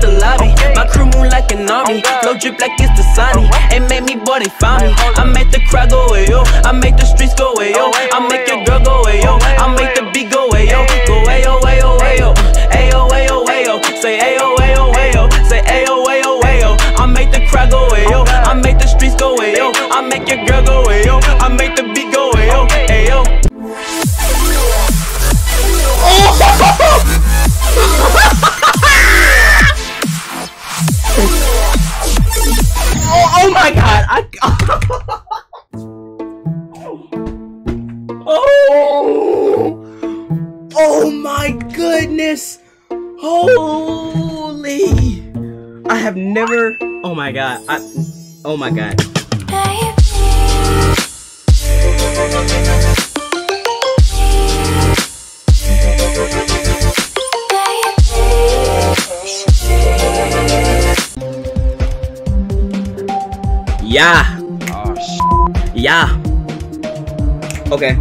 out the lobby. My crew move like an army. Low drip like it's the Sunny. Ain't made me, boy, they found me. I make the crowd go away, yo. I make the streets go away, yo. I make your girl go away, yo. I make the I. oh! Oh my goodness! Holy! I have never. Oh my god! I. Oh my god! Yeah. Yeah. Okay.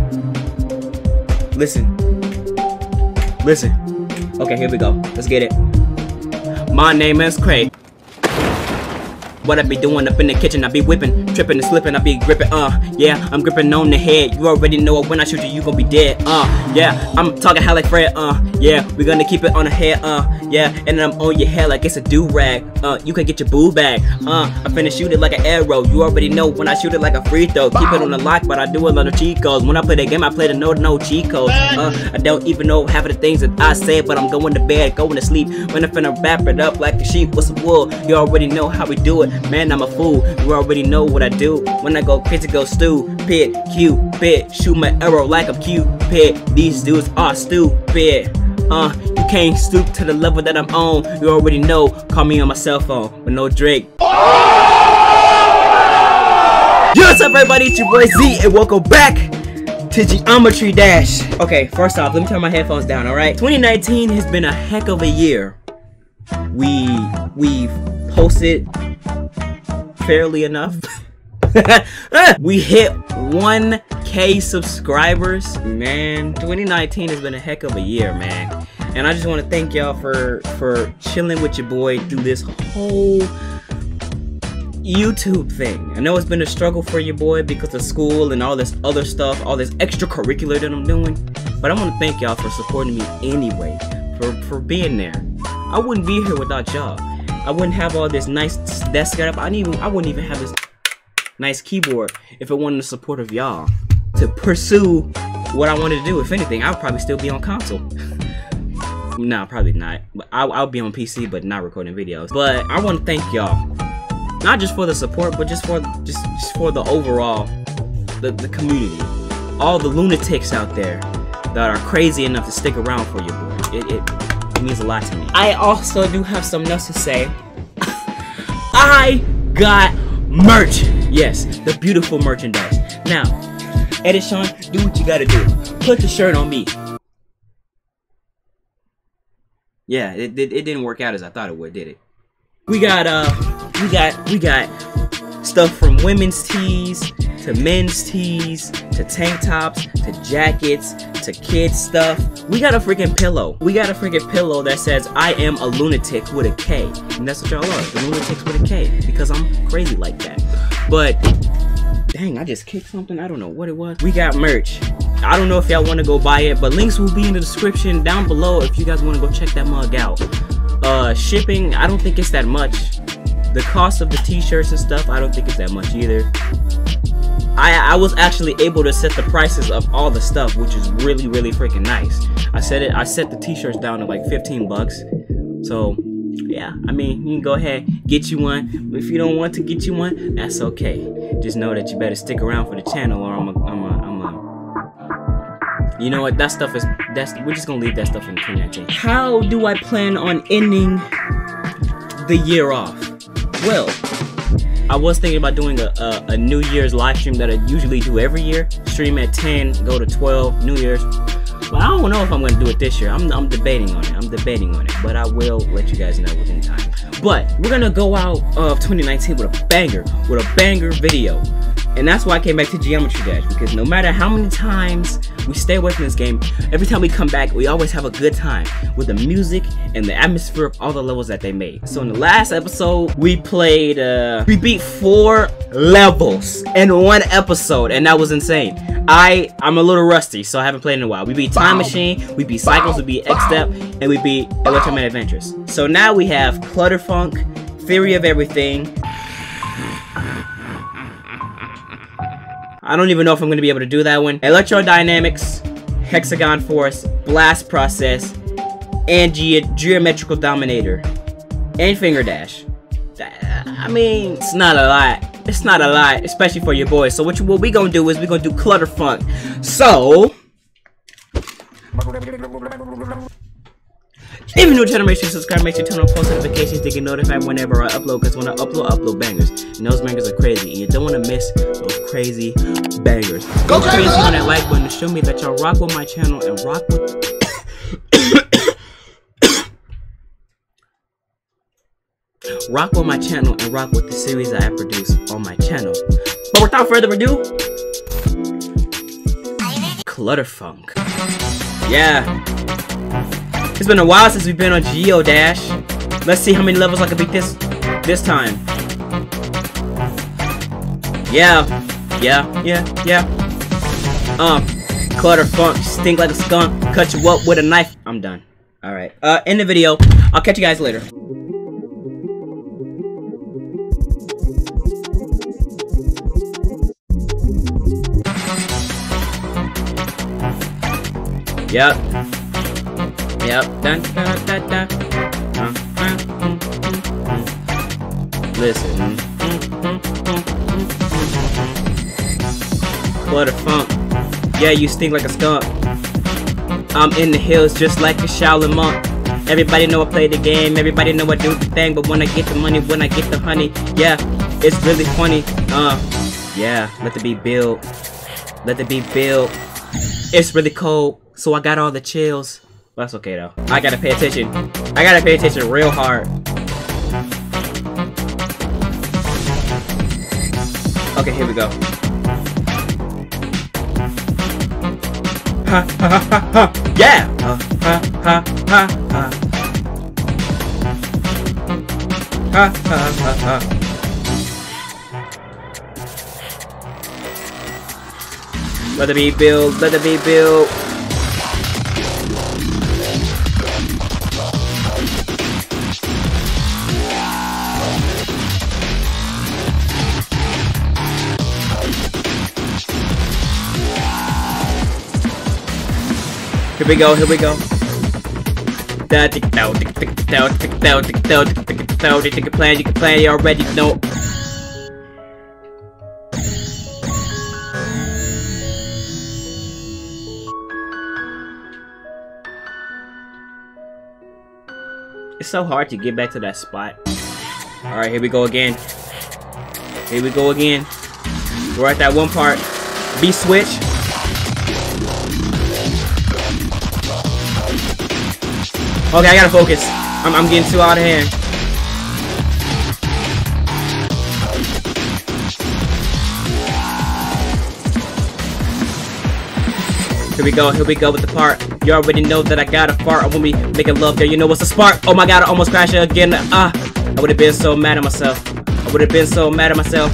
Listen. Listen. Okay, here we go. Let's get it. My name is Craig. What I be doing up in the kitchen, I be whipping, tripping and slipping, I be gripping, uh, yeah, I'm gripping on the head. You already know when I shoot you, you gon' be dead, uh, yeah, I'm talking hell like Fred, uh, yeah, we gonna keep it on the head, uh, yeah, and then I'm on your head like it's a do-rag, uh, you can get your boo bag, uh, I finna shoot it like an arrow. You already know when I shoot it like a free throw. Keep it on the lock, but I do a lot of cheat codes. When I play the game, I play the no no cheat codes. Uh, I don't even know half of the things that I say, but I'm going to bed, going to sleep. When I'm finna wrap it up like a sheep with some wool. You already know how we do it. Man, I'm a fool. You already know what I do. When I go crazy, go stupid, cupid. Shoot my arrow like I'm cupid. These dudes are stupid. Uh, you can't stoop to the level that I'm on. You already know. Call me on my cell phone with no Drake. What's up, everybody? It's your boy Z, and welcome back to Geometry Dash. Okay, first off, let me turn my headphones down. All right, 2019 has been a heck of a year. We we've posted fairly enough. we hit 1k subscribers. Man 2019 has been a heck of a year man. And i just want to thank y'all for for chilling with your boy through this whole youtube thing. I know it's been a struggle for your boy because of school and all this other stuff all this extracurricular that i'm doing but i want to thank y'all for supporting me anyway for for being there. I wouldn't be here without y'all i wouldn't have all this nice desk setup i even i wouldn't even have this nice keyboard if it wasn't the support of y'all to pursue what I wanted to do. If anything, I would probably still be on console. nah, probably not. But I'll, I'll be on PC, but not recording videos. But I want to thank y'all, not just for the support, but just for just, just for the overall the, the community, all the lunatics out there that are crazy enough to stick around for you, boy. It, it, it means a lot to me. I also do have something else to say. I got merch. Yes, the beautiful merchandise. Now, Edit Sean, do what you gotta do. Put the shirt on me. Yeah, it, it, it didn't work out as I thought it would, did it? We got uh we got we got stuff from women's tees to men's tees to tank tops to jackets to kids stuff. We got a freaking pillow. We got a freaking pillow that says I am a lunatic with a K. And that's what y'all are, the lunatics with a K. Because I'm crazy like that. But dang, I just kicked something. I don't know what it was. We got merch. I don't know if y'all want to go buy it, but links will be in the description down below if you guys want to go check that mug out. Uh, shipping, I don't think it's that much. The cost of the t-shirts and stuff, I don't think it's that much either. I, I was actually able to set the prices of all the stuff, which is really, really freaking nice. I set it, I set the t-shirts down to like 15 bucks. So, yeah, I mean, you can go ahead, get you one. If you don't want to get you one, that's okay. Just know that you better stick around for the channel or I'm a, I'm a, I'm a, you know what, that stuff is, that's, we're just gonna leave that stuff in 2019. How do I plan on ending the year off? Well, I was thinking about doing a, a, a, New Year's live stream that I usually do every year. Stream at 10, go to 12, New Year's. But I don't know if I'm going to do it this year. I'm, I'm debating on it. I'm debating on it. But I will let you guys know within time. But we're going to go out of 2019 with a banger, with a banger video. And that's why I came back to Geometry Dash, because no matter how many times we stay away from this game, every time we come back, we always have a good time with the music and the atmosphere of all the levels that they made. So in the last episode, we played, uh, we beat four levels in one episode, and that was insane. I, I'm a little rusty, so I haven't played in a while. We beat Time Machine, we beat Cycles, we beat xStep, and we beat Electroman Adventures. So now we have Clutterfunk, Theory of Everything, I don't even know if I'm going to be able to do that one. Electrodynamix, Hexagon Force, Blast Process, and Ge Geometrical Dominator, and Fingerdash. I mean, it's not a lot. It's not a lot, especially for your boys. So what, you, what we gonna do is we gonna do Clutterfunk. So... If you're new to make sure you subscribe, make sure you turn on post notifications to get notified whenever I upload, because when I upload, I upload bangers. And those bangers are crazy, and you don't want to miss those crazy bangers. Go crazy on that like button to show me that y'all rock with my channel and rock with... rock with my channel and rock with the series that I produce on my channel. But without further ado... Clutterfunk. Yeah, it's been a while since we've been on Geodash. Let's see how many levels I can beat this this time. Yeah, yeah, yeah, yeah. Um, Clutterfunk, stink like a skunk, cut you up with a knife. I'm done. All right. Uh, in the video. I'll catch you guys later. Yep. Yep. Dun, dun, dun, dun. Mm. Listen. What a funk. Yeah, you stink like a skunk. I'm in the hills just like a Shaolin monk. Everybody know I play the game, everybody know I do the thing, but when I get the money, when I get the honey, yeah, it's really funny. Uh, yeah, let the beat build. Let the beat build. It's really cold, so I got all the chills. That's okay though. I gotta pay attention. I gotta pay attention real hard. Okay, here we go. Ha ha ha ha! Yeah! Ha ha ha ha ha! Ha ha ha! Let the beat build, let the beat build. Here we go, here we go. That tick down, tick tick down, tick down, tick down, tick tick down, you can plan, you can plan, you already know. It's so hard to get back to that spot. Alright, here we go again. Here we go again. We're at that one part. B switch. Okay, I gotta focus. I'm, I'm getting too out of hand. Here we go, here we go with the part. You already know that I got a fart. I want me making love there. You know what's the spark? Oh my god, I almost crashed again. Ah, I would have been so mad at myself. I would have been so mad at myself.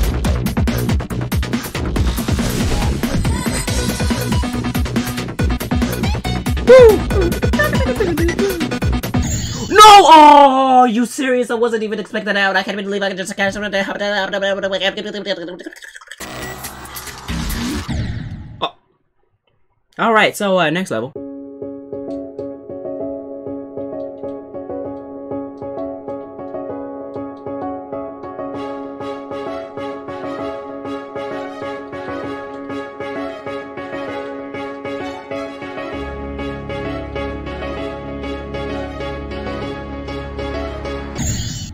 Woo! Oh, you serious? I wasn't even expecting that out. I can't even believe I can just catch someone. oh. Alright, so uh, next level.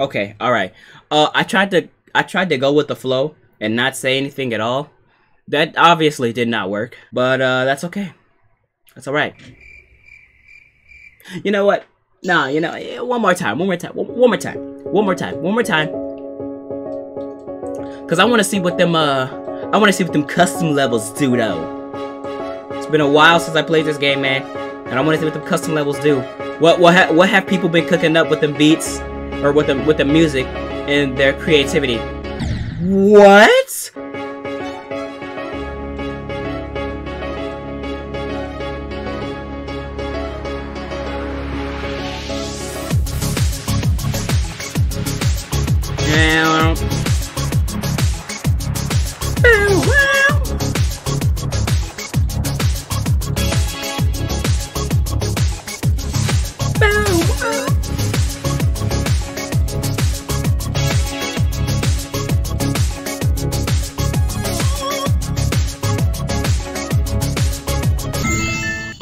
Okay, all right. Uh, I tried to I tried to go with the flow and not say anything at all. That obviously did not work, but uh, that's okay. That's all right. You know what? Nah, you know, eh, one more time, one more time, one more time, one more time, one more time. Cause I want to see what them uh I want to see what them custom levels do, though. It's been a while since I played this game, man. And I want to see what them custom levels do. What what ha what have people been cooking up with them beats or with the with the music and their creativity? What?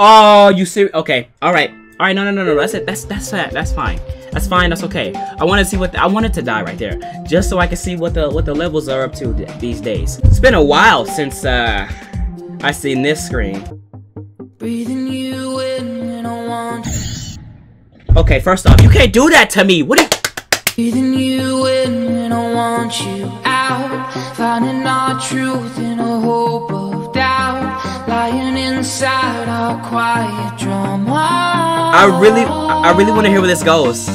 Oh, you see? Okay, all right, all right. No, no, no, no. That's it. That's that's that. That's fine. That's fine. That's okay. I want to see what the, I wanted to die right there, just so I can see what the what the levels are up to th these days. It's been a while since uh I seen this screen. Breathing you in when I want Okay, first off, you can't do that to me. What? Are you Breathing you in when I want you out Finding our truth in a hope Lying inside our quiet drama I really, I really want to hear where this goes.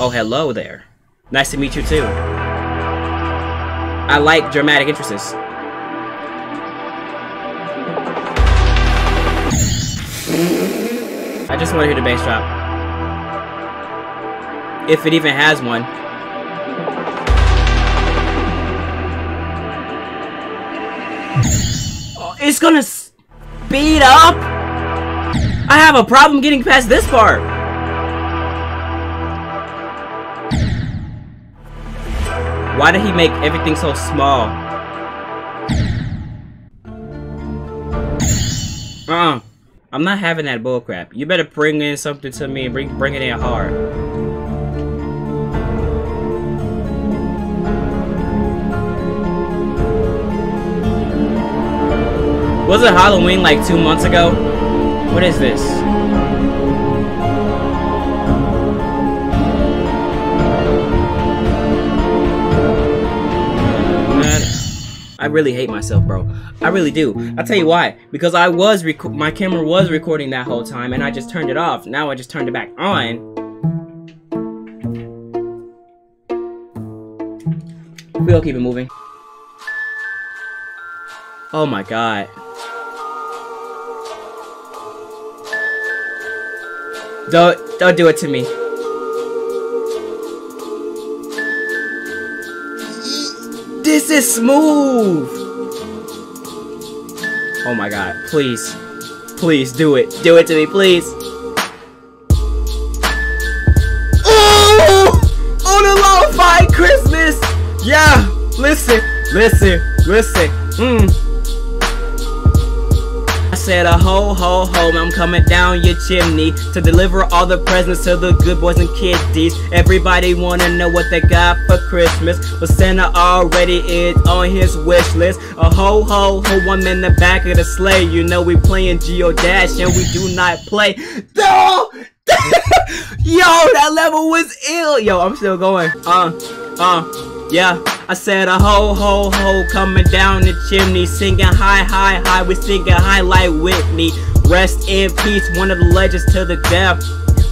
Oh, hello there. Nice to meet you too. I like dramatic entrances. I just want to hear the bass drop. If it even has one. Oh, it's gonna speed up? I have a problem getting past this part. Why did he make everything so small? Uh-uh. I'm not having that bullcrap. You better bring in something to me and bring bring it in hard. Was it Halloween like two months ago? What is this? I really hate myself, bro. I really do. I'll tell you why. Because I was my camera was recording that whole time, and I just turned it off. Now I just turned it back on. We'll keep it moving. Oh my god. Don't don't do it to me. This is smooth. Oh my god, please. Please do it. Do it to me, please. Oh! On a lo-fi Christmas! Yeah! Listen, listen, listen. Mmm. Said a ho ho ho, I'm coming down your chimney to deliver all the presents to the good boys and kiddies. Everybody wanna know what they got for Christmas, but Santa already is on his wish list. A ho ho ho, I'm in the back of the sleigh. You know we playing Geodash and we do not play. No! Yo, that level was ill. Yo, I'm still going. Uh, uh. Yeah, I said a ho ho ho coming down the chimney, singing high high high. We singing high like Whitney. Rest in peace, one of the legends to the death.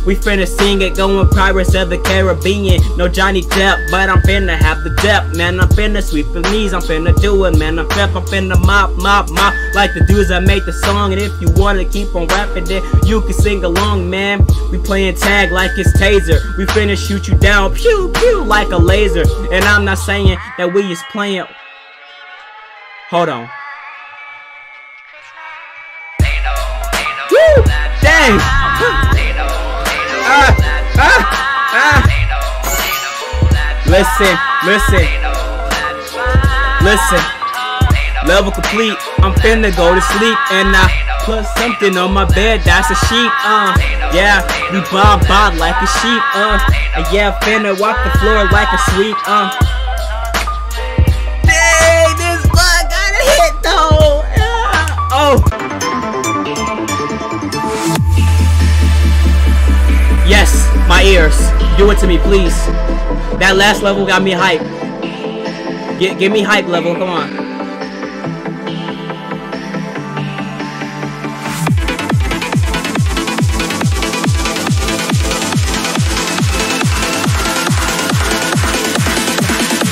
We finna sing it, going Pirates of the Caribbean. No Johnny Depp, but I'm finna have the depth, man. I'm finna sweep the knees, I'm finna do it, man. I'm finna, I'm finna mop, mop, mop, like the dudes that made the song. And if you wanna keep on rapping it, you can sing along, man. We playing tag like it's taser. We finna shoot you down, pew, pew, like a laser. And I'm not saying that we is playing. Hold on. Woo! Dang! Listen, listen, listen. Level complete. I'm finna go to sleep and I put something on my bed. That's a sheep. Uh, yeah, we bob bob like a sheep. Uh, and yeah, finna walk the floor like a sweep. Uh. This bug got a hit though. Oh. My ears. Do it to me, please. That last level got me hype. Get, give me hype level, come on.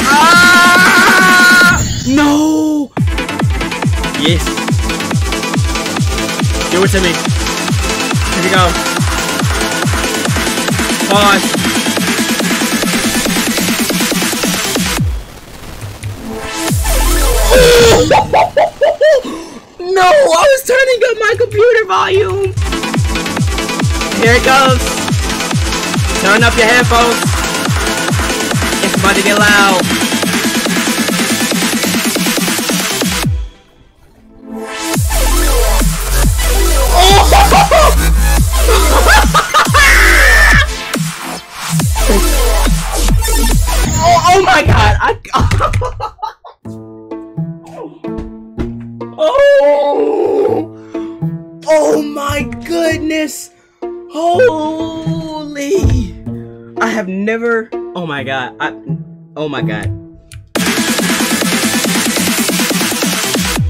Ah! No! Yes. Give it to me. Here we go. Pause. No, I was turning up my computer volume. Here it goes. Turn up your headphones. It's about to get loud. Oh, oh my god! I, oh! Oh my goodness! Holy! I have never. Oh my god! I. Oh my god!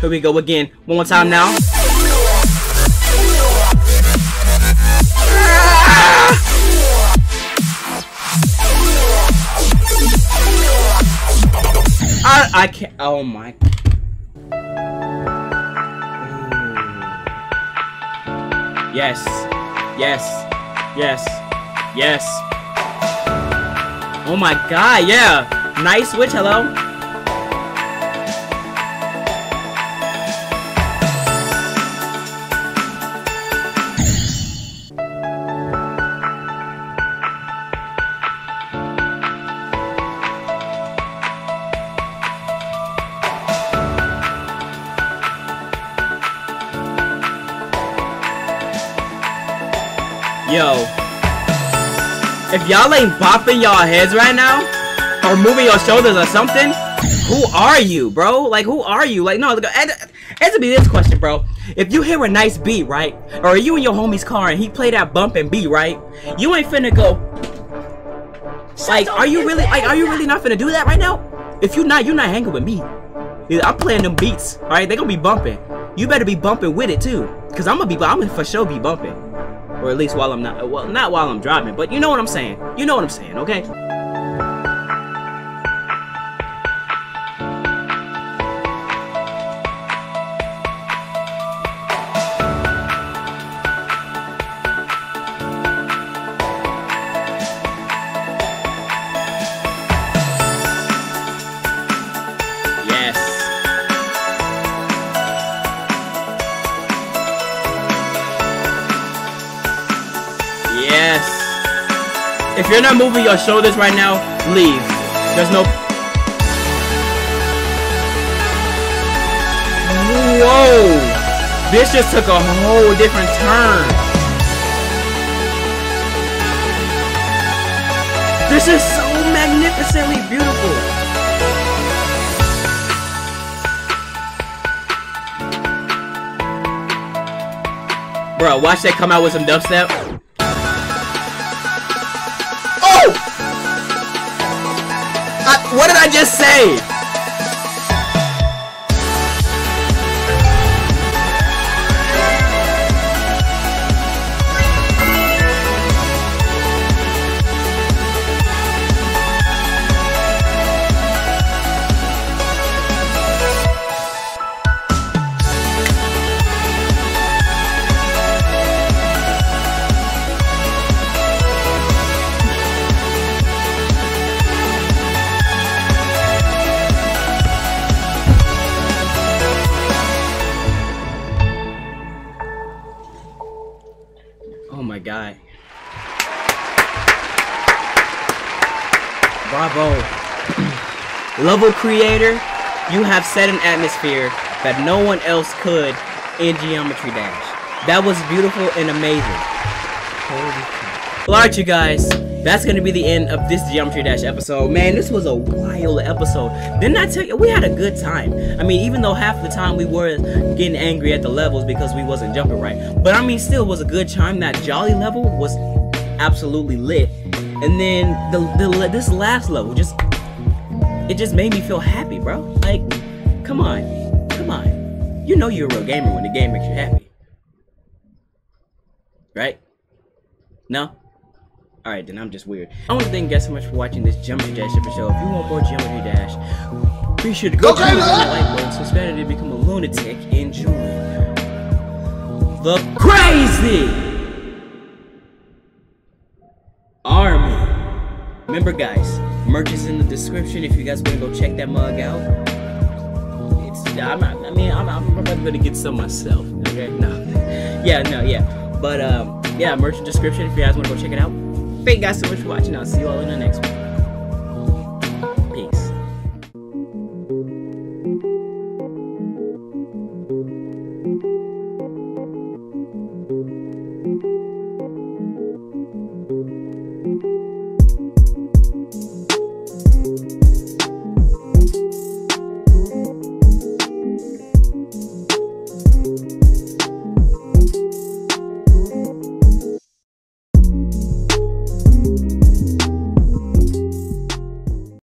Here we go again. One more time now. I I can't. Oh my. Yes. Yes. Yes. Yes. Oh my god, yeah. Nice switch, hello. If y'all ain't bopping y'all heads right now, or moving your shoulders or something, who are you, bro? Like, who are you? Like, no, look, answer me this question, bro. If you hear a nice beat, right? Or are you in your homie's car and he play that bump and beat, right? You ain't finna go. Like, are you really, like, are you really not finna do that right now? If you not, you're not hanging with me. I'm playing them beats, alright? They gonna be bumping. You better be bumping with it too. Cause I'm gonna be, I'm gonna for sure be bumping. Or at least while I'm not, well, not while I'm driving, but you know what I'm saying. You know what I'm saying, okay? You're not moving your shoulders right now, leave. There's no. Whoa! This just took a whole different turn. This is so magnificently beautiful. Bro, watch that come out with some dubstep. What did I just say? Bravo. Level creator, you have set an atmosphere that no one else could in Geometry Dash. That was beautiful and amazing. Holy. Well, alright, you guys. That's gonna be the end of this Geometry Dash episode. Man, this was a wild episode. Didn't I tell you? We had a good time. I mean, even though half the time we were getting angry at the levels because we wasn't jumping right. But I mean, still was a good time. That Jolly level was absolutely lit. And then the, the this last level just it just made me feel happy, bro. Like, come on, come on. You know you're a real gamer when the game makes you happy, right? No. All right, then I'm just weird. I want to thank you guys so much for watching this Geometry Dash episode. Show. If you want more Geometry Dash, be sure to go okay, to the like button, subscribe to become a lunatic, and join the crazy. Remember, guys, merch is in the description if you guys want to go check that mug out. It's, I'm not, I mean, I'm, I'm probably going to get some myself. Okay, no. yeah, no, yeah. But, um, yeah, merch description if you guys want to go check it out. Thank you guys so much for watching. I'll see you all in the next one.